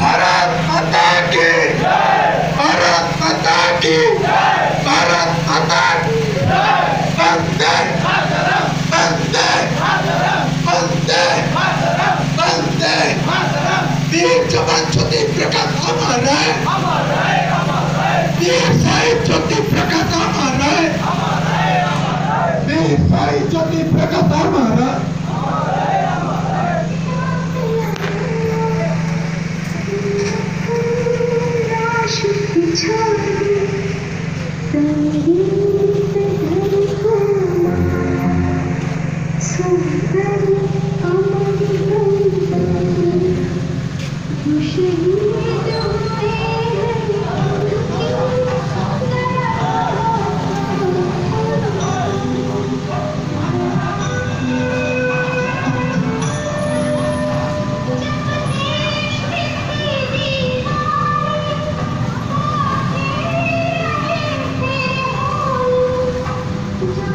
भारत माता की भारत माता की भारत माता वंदे वंदे वंदे वंदे वीर जवान ज्योति प्रकाश अमर है वीर साहिब ज्योति प्रकाश अमर है वीर साहिब ज्योति प्रकाश अमर 在你的身旁，心在你手中，不是你的我。